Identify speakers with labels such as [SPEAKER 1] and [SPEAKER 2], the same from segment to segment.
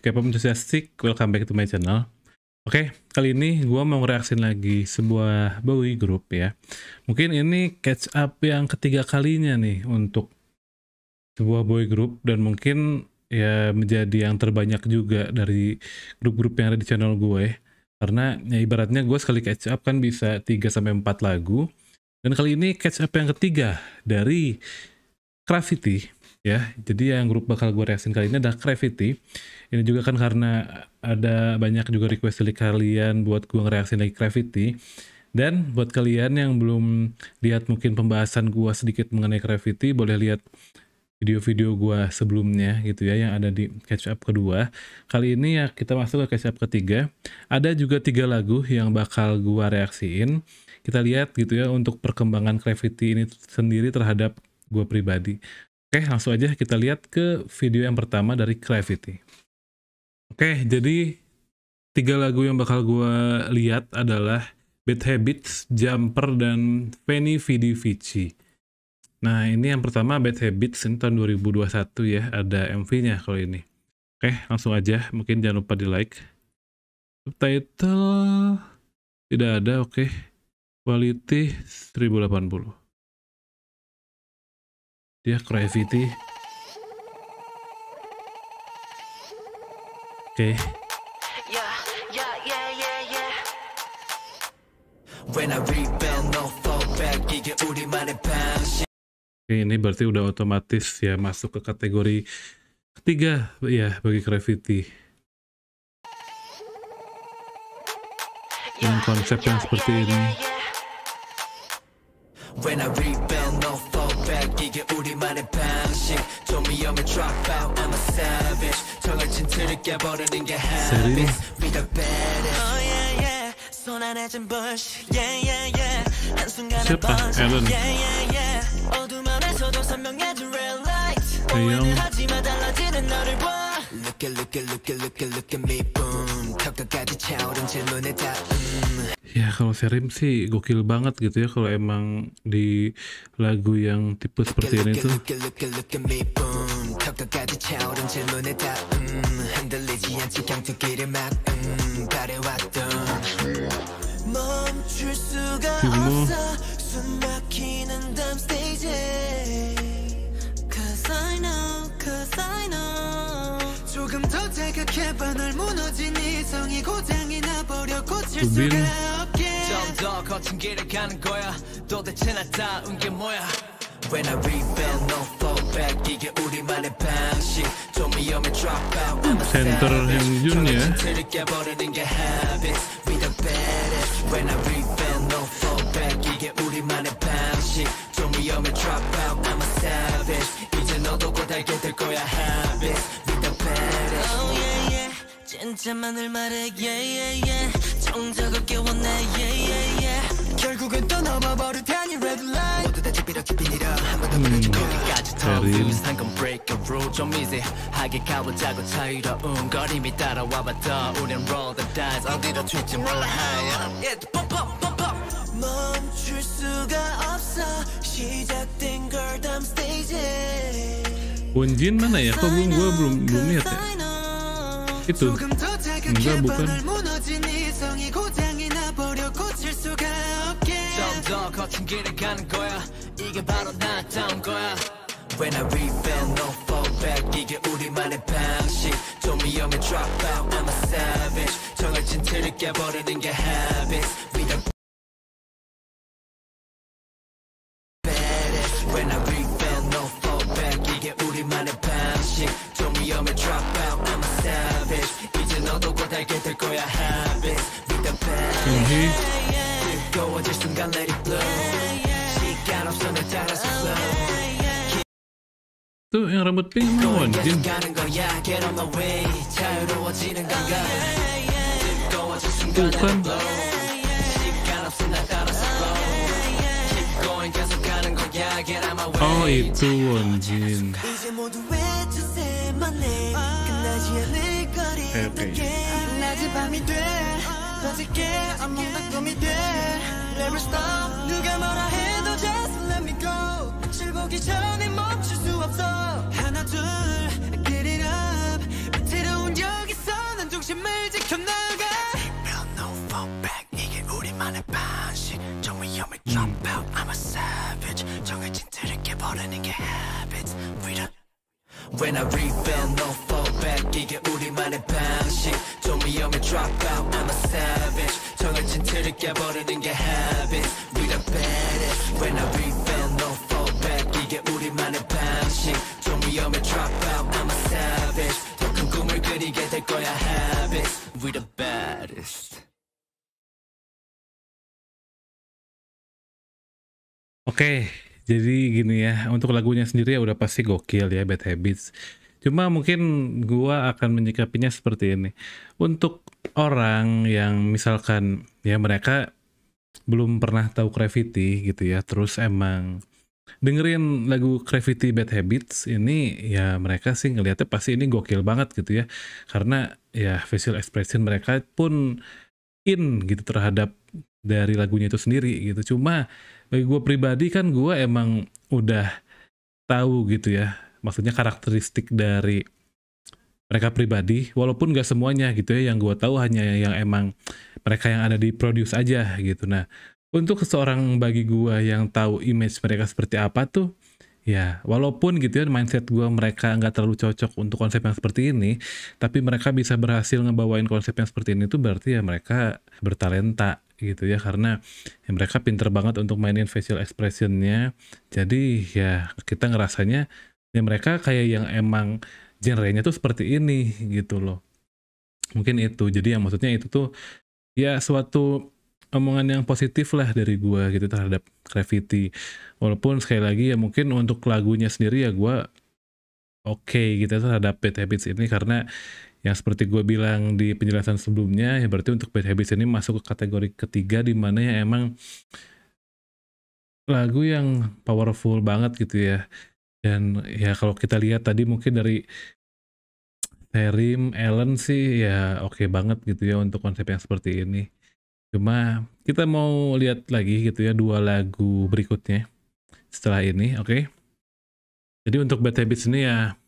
[SPEAKER 1] K-pop enthusiastic, welcome back to my channel. Oke, kali ini gue mau ngereaksin lagi sebuah boy group ya. Mungkin ini catch up yang ketiga kalinya nih untuk sebuah boy group dan mungkin ya menjadi yang terbanyak juga dari grup-grup yang ada di channel gue. Karena ya ibaratnya gue sekali catch up kan bisa 3-4 lagu. Dan kali ini catch up yang ketiga dari Gravity ya. Jadi yang grup bakal gue reaksin kali ini adalah Gravity. Ini juga kan karena ada banyak juga request dari kalian buat gue ngereaksin lagi Gravity. Dan buat kalian yang belum lihat mungkin pembahasan gue sedikit mengenai Gravity, boleh lihat video-video gue sebelumnya gitu ya yang ada di catch up kedua. Kali ini ya kita masuk ke catch up ketiga. Ada juga tiga lagu yang bakal gue reaksiin. Kita lihat gitu ya untuk perkembangan Gravity ini sendiri terhadap gue pribadi. Oke, langsung aja kita lihat ke video yang pertama dari Gravity. Oke, jadi tiga lagu yang bakal gue lihat adalah Bad Habits, Jumper, dan Penny Vidi Vici. Nah, ini yang pertama Bad Habits, ini tahun 2021 ya, ada MV-nya kalau ini. Oke, langsung aja, mungkin jangan lupa di like. Subtitle tidak ada, oke. Quality 1080 dia gravity.
[SPEAKER 2] Ya, ya, ya,
[SPEAKER 1] Oke. Ini berarti udah otomatis ya masuk ke kategori ketiga ya bagi Gravity. Dengan konsep yang seperti ini.
[SPEAKER 2] 이게 우리만의 방식 좀 위험해 drop out, I'm a savage 정을 진트를 깨버리는 게
[SPEAKER 1] 세린.
[SPEAKER 2] habits We the baddest
[SPEAKER 3] Oh yeah yeah 손 안에 진 bush Yeah yeah yeah 한순간에
[SPEAKER 1] 시작다,
[SPEAKER 3] 번져
[SPEAKER 1] 앨런.
[SPEAKER 3] Yeah yeah yeah 어둠 안에서도 선명해진 red light
[SPEAKER 1] 대형.
[SPEAKER 3] 오해는 하지마 달라지는 너를 봐
[SPEAKER 2] Look at look at look at look at look at me boom
[SPEAKER 1] Ya kalau serim sih gokil banget gitu ya kalau emang di lagu yang tipe seperti ini tuh.
[SPEAKER 3] Cuma 조금 더 자극해봐 널 무너진 이성이 고장이 나버려 고칠
[SPEAKER 1] 우빈.
[SPEAKER 3] 수가 없게
[SPEAKER 2] 좀 더 거친 길을 가는 거야 도대체 나다운 게 뭐야 When I rebel, no fallback 이게 우리만의 방식 좀 위험해 drop out I'm a
[SPEAKER 1] 센터
[SPEAKER 2] savage
[SPEAKER 1] 형준, 예.
[SPEAKER 2] 정해진 틀을 깨버리는 게 habits We the baddest When I rebel, no fallback 이게 우리만의 방식 좀 위험해 drop out I'm a savage 이제 너도 곧 알게 될 거야 habits
[SPEAKER 3] 진짜만을 말해 yeah yeah yeah 정적을 깨워내 yeah yeah yeah 결국은 또 넘어버릴 테니 red light
[SPEAKER 2] 모두 다 집이라 기빈이라 한번더 부러진 거기까지 더
[SPEAKER 1] 세린.
[SPEAKER 2] 비슷한 건 break a rule 좀 easy하게 가보자고 자유로운 거림이 따라와봐 더 우린 roll the dice 어디로 튈지 몰라 high yeah, pop pop pop pop
[SPEAKER 3] 멈출 수가 없어 시작된
[SPEAKER 2] 좀더 거친 길을 가는 거야 이게 바 로 나다운 거야 When I rebel, no fallback 이게 우리만의 방식 좀 위험해 drop out I'm a savage 정해진 틀을 깨버리는 게 habits We the baddest When I 여러분 빙원 긴 북한
[SPEAKER 3] 어이 두원진. 해피 터질게 악몽난 꿈이. 돼. Never stop. 누가 뭐라 해도 just go. 즐보기 난 중심을 지켜나가 Real no fall back 이게 우리만의 방식 저 위험을 drop out I'm a savage 정해진 틀을 깨버리는 게 habits We don't
[SPEAKER 2] When I rebound, no fall back 이게 우리만의 방식 좀 위험해 drop out I'm a savage 정해진 틀을 깨버리는 게 habit We the baddest When I rebound, no fall back 이게 우리만의 방식 좀 위험해 drop out I'm a savage 더 큰 꿈을 그리게 될 거야 habits
[SPEAKER 1] Oke, jadi gini ya, untuk lagunya sendiri ya udah pasti gokil ya Bad Habits. Cuma mungkin gua akan menyikapinya seperti ini. Untuk orang yang misalkan ya mereka belum pernah tahu Gravity gitu ya, terus emang dengerin lagu Gravity Bad Habits ini ya mereka sih ngelihatnya pasti ini gokil banget gitu ya. Karena ya facial expression mereka pun in gitu terhadap dari lagunya itu sendiri gitu. Cuma bagi gue pribadi kan gue emang udah tahu gitu ya maksudnya karakteristik dari mereka pribadi walaupun gak semuanya gitu ya yang gue tahu hanya yang emang mereka yang ada di produce aja gitu. Nah untuk seseorang bagi gue yang tahu image mereka seperti apa tuh ya walaupun gitu ya mindset gue mereka nggak terlalu cocok untuk konsep yang seperti ini tapi mereka bisa berhasil ngebawain konsep yang seperti ini tuh berarti ya mereka bertalenta gitu ya karena ya mereka pinter banget untuk mainin facial expressionnya. Jadi ya kita ngerasanya ya mereka kayak yang emang genrenya tuh seperti ini gitu loh. Mungkin itu. Jadi yang maksudnya itu tuh ya suatu omongan yang positif lah dari gua gitu terhadap Gravity. Walaupun sekali lagi ya mungkin untuk lagunya sendiri ya gua oke okay, gitu terhadap Bad Habits ini karena yang seperti gue bilang di penjelasan sebelumnya ya berarti untuk Bad Habits ini masuk ke kategori ketiga di mana ya emang lagu yang powerful banget gitu ya dan ya kalau kita lihat tadi mungkin dari Terim, Ellen sih ya oke okay banget gitu ya untuk konsep yang seperti ini cuma kita mau lihat lagi gitu ya dua lagu berikutnya setelah ini oke okay? jadi untuk Bad Habits ini ya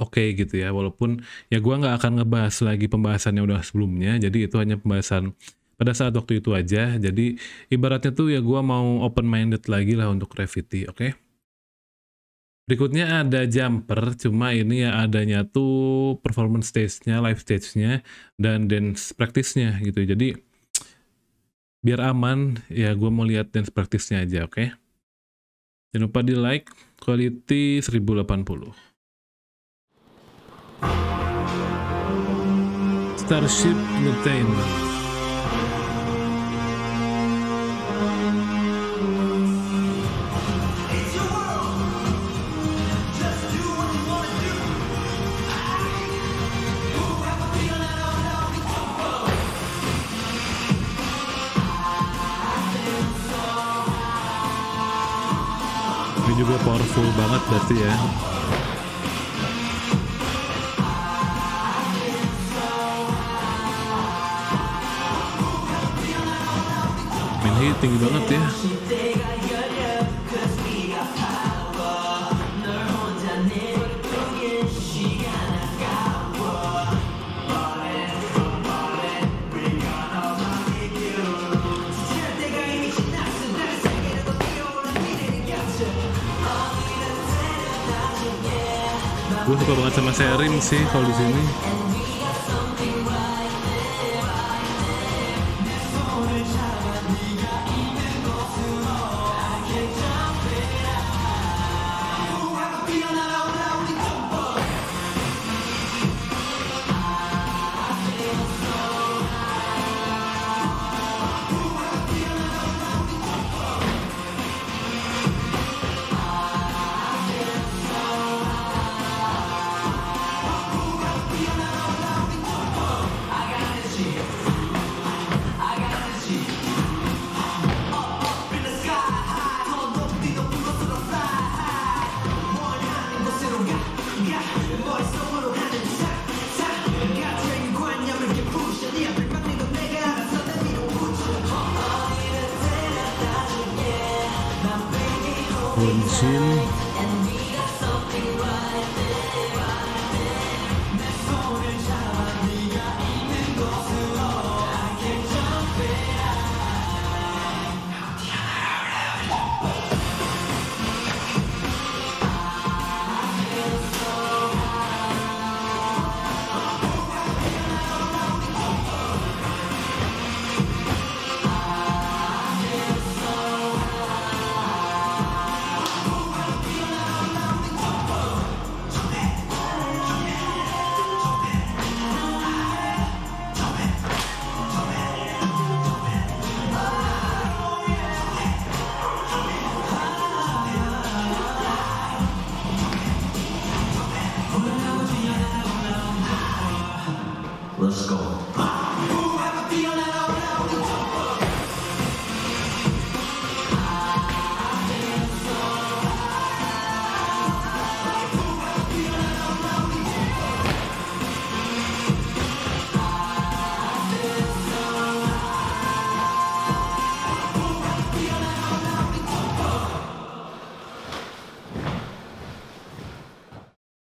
[SPEAKER 1] oke okay gitu ya walaupun ya gua nggak akan ngebahas lagi pembahasan yang udah sebelumnya jadi itu hanya pembahasan pada saat waktu itu aja jadi ibaratnya tuh ya gua mau open minded lagi lah untuk Gravity oke okay? berikutnya ada Jumper cuma ini ya adanya tuh performance stage-nya live stage-nya dan dance practice-nya gitu jadi biar aman ya gua mau lihat dance practice-nya aja oke okay? jangan lupa di like quality 1080 Starship Entertainment. Ini juga powerful banget berarti ya. Tinggi banget ya. Gue suka banget sama Serim sih kalau di sini.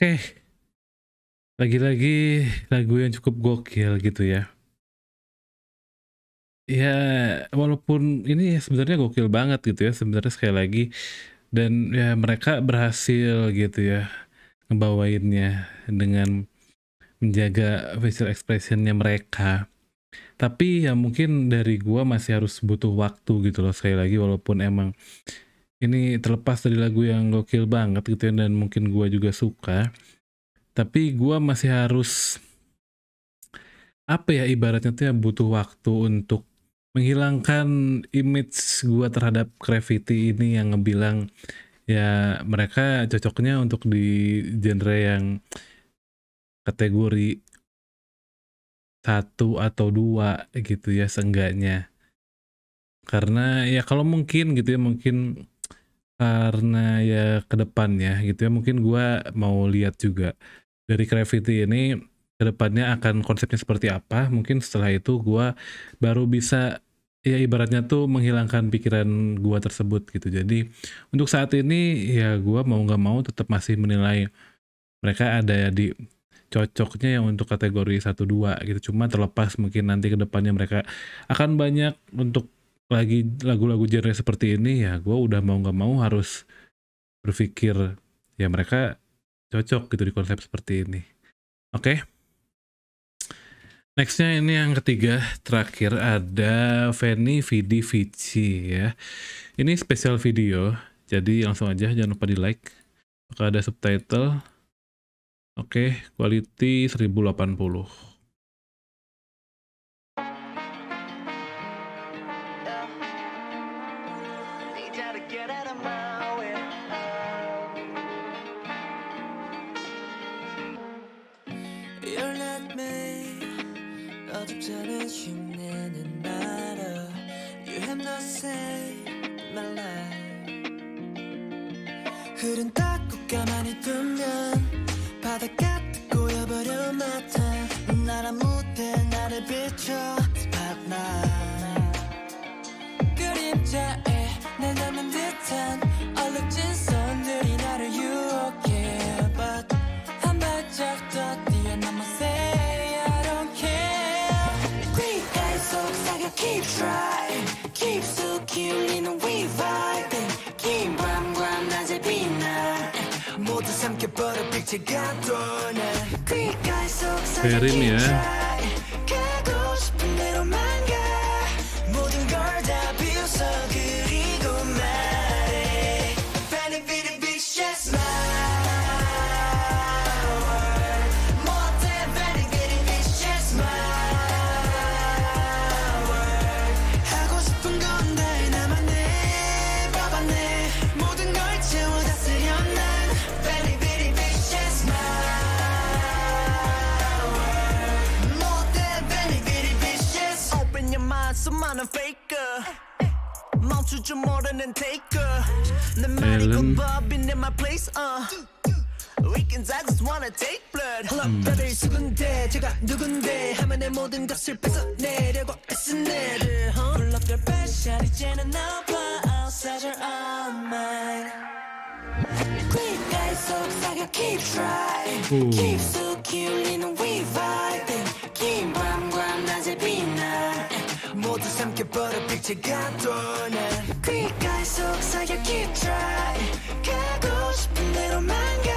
[SPEAKER 1] Oke. Lagi-lagi lagu yang cukup gokil gitu ya. Ya, walaupun ini sebenarnya gokil banget gitu ya sebenarnya sekali lagi dan ya mereka berhasil gitu ya ngebawainnya dengan menjaga facial expressionnya mereka. Tapi ya mungkin dari gua masih harus butuh waktu gitu loh sekali lagi walaupun emang ini terlepas dari lagu yang gokil banget gitu ya dan mungkin gua juga suka tapi gua masih harus apa ya ibaratnya tuh ya butuh waktu untuk menghilangkan image gua terhadap Gravity ini yang ngebilang ya mereka cocoknya untuk di genre yang kategori satu atau dua gitu ya seenggaknya. Karena ya kalau mungkin gitu ya mungkin karena ya ke depannya gitu ya. Mungkin gua mau lihat juga dari Gravity ini ke depannya akan konsepnya seperti apa. Mungkin setelah itu gua baru bisa ya ibaratnya tuh menghilangkan pikiran gua tersebut gitu. Jadi untuk saat ini ya gua mau nggak mau tetap masih menilai mereka ada di cocoknya yang untuk kategori 1-2 gitu. Cuma terlepas mungkin nanti ke depannya mereka akan banyak untuk lagi lagu-lagu genre seperti ini ya gue udah mau nggak mau harus berpikir ya mereka cocok gitu di konsep seperti ini. Oke. Nextnya ini yang ketiga terakhir ada Feni Vidi Vici ya. Ini spesial video jadi langsung aja jangan lupa di like maka ada subtitle? Oke quality 1080
[SPEAKER 3] 어줍잖은 흉내는 말아 You have no say in my life 흐른 가 keep
[SPEAKER 1] ya.
[SPEAKER 3] Vicious
[SPEAKER 2] Open your mind, 수많은 faker. 멈출 줄 모르는 taker. 내 말이
[SPEAKER 1] Ellen.
[SPEAKER 2] 굿밥이 in my place, uh. Weekends, I just wanna take blood.
[SPEAKER 3] 흘러가들 수군데 제가 누군데 하면 내 모든 것을 뺏어내려고 애쓴 애를 huh? Pull up their best shot 이제는 나와 outside your own mind 속삭여 keep trying
[SPEAKER 1] 오.
[SPEAKER 3] 깊숙이 울리는 we vibing 긴 밤과 낮의 빛날 모두 삼켜버려 빛의 감도는 귓가에 속삭여 keep trying 가고 싶은 대로만 가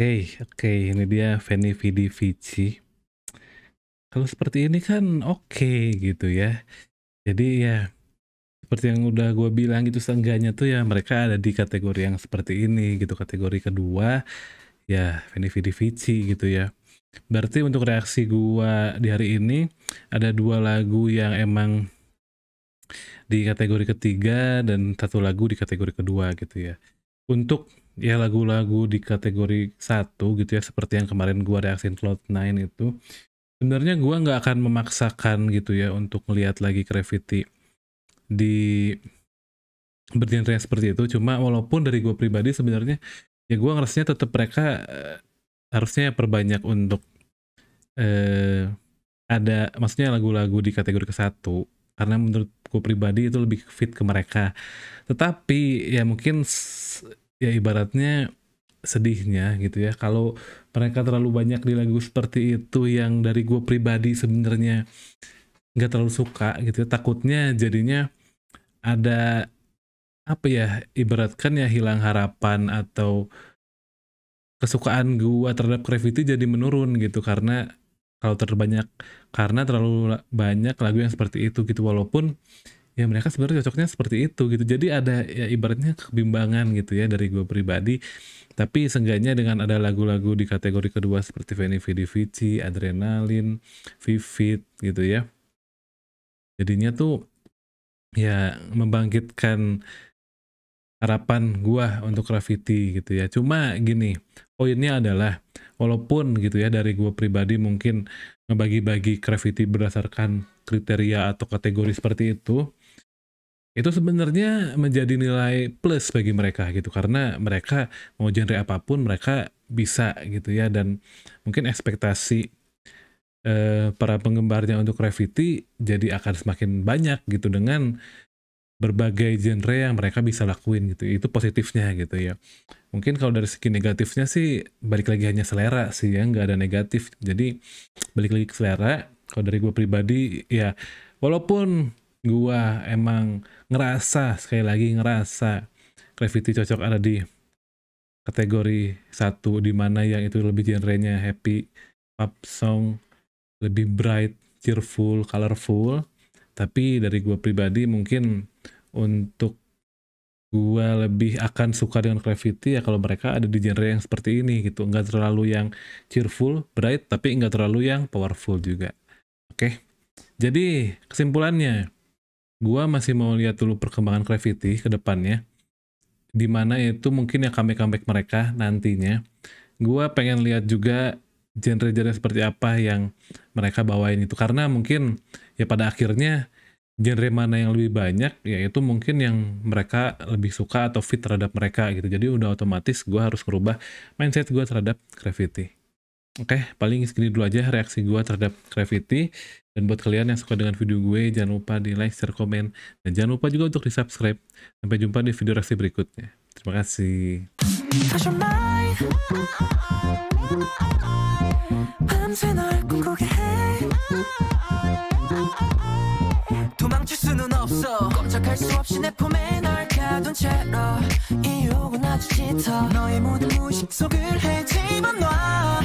[SPEAKER 1] Oke, oke, ini dia Fanny Vidi Vici. Kalau seperti ini kan oke gitu ya. Jadi ya seperti yang udah gue bilang gitu seenggaknya tuh ya mereka ada di kategori yang seperti ini gitu. Kategori kedua ya Fanny Vidi Vici gitu ya. Berarti untuk reaksi gua di hari ini ada dua lagu yang emang di kategori ketiga dan satu lagu di kategori kedua gitu ya. Untuk ya lagu-lagu di kategori satu gitu ya seperti yang kemarin gua reaksiin Cloud9 itu sebenarnya gua nggak akan memaksakan gitu ya untuk melihat lagi Gravity di bergenre seperti itu. Cuma walaupun dari gue pribadi sebenarnya ya gua ngerasanya tetap mereka eh, harusnya perbanyak untuk eh ada maksudnya lagu-lagu di kategori ke satu karena menurut gue pribadi itu lebih fit ke mereka. Tetapi ya mungkin ya ibaratnya sedihnya gitu ya. Kalau mereka terlalu banyak di lagu seperti itu yang dari gue pribadi sebenarnya nggak terlalu suka gitu ya takutnya jadinya ada apa ya ibaratkan ya hilang harapan atau kesukaan gua terhadap Gravity jadi menurun gitu. Karena kalau terbanyak karena terlalu la- banyak lagu yang seperti itu gitu. Walaupun ya mereka sebenarnya cocoknya seperti itu gitu. Jadi ada ya ibaratnya kebimbangan gitu ya dari gue pribadi. Tapi seenggaknya dengan ada lagu-lagu di kategori kedua seperti Veni Vidi Vici, Adrenalin, Vivid gitu ya. Jadinya tuh ya membangkitkan harapan gua untuk Gravity gitu ya. Cuma gini poinnya adalah walaupun gitu ya dari gua pribadi mungkin ngebagi-bagi Gravity berdasarkan kriteria atau kategori seperti itu itu sebenarnya menjadi nilai plus bagi mereka gitu. Karena mereka mau genre apa pun mereka bisa gitu ya. Dan mungkin ekspektasi eh, para penggemarnya untuk Gravity jadi akan semakin banyak gitu dengan berbagai genre yang mereka bisa lakuin gitu. Itu positifnya gitu ya. Mungkin kalau dari segi negatifnya sih balik lagi hanya selera sih ya. Nggak ada negatif. Jadi balik lagi ke selera. Kalau dari gue pribadi ya walaupun gue emang ngerasa sekali lagi ngerasa Gravity cocok ada di kategori satu di mana yang itu lebih genrenya happy pop song lebih bright cheerful colorful. Tapi dari gue pribadi mungkin untuk gue lebih akan suka dengan Gravity ya kalau mereka ada di genre yang seperti ini gitu. Nggak terlalu yang cheerful bright tapi nggak terlalu yang powerful juga. Oke jadi kesimpulannya gue masih mau lihat dulu perkembangan Gravity ke depannya. Di mana itu mungkin ya comeback comeback mereka nantinya. Gue pengen lihat juga genre-genre seperti apa yang mereka bawain itu. Karena mungkin ya pada akhirnya genre mana yang lebih banyak yaitu mungkin yang mereka lebih suka atau fit terhadap mereka gitu. Jadi udah otomatis gue harus merubah mindset gue terhadap Gravity Oke, paling segini dulu aja reaksi gue terhadap Gravity. Dan buat kalian yang suka dengan video gue, jangan lupa di like, share, komen. Dan jangan lupa juga untuk di subscribe. Sampai jumpa di video reaksi berikutnya. Terima kasih.
[SPEAKER 3] 도망칠 수는 없어. 꼼짝할 수 없이 내 품에 널 가둔 채로. 이 욕은 아주 짙어. 너의 모든 무식 속을 헤집어 놔